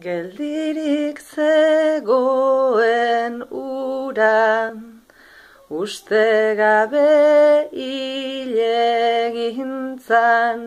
Geldirik zegoen uran, uste gabe hile gintzan.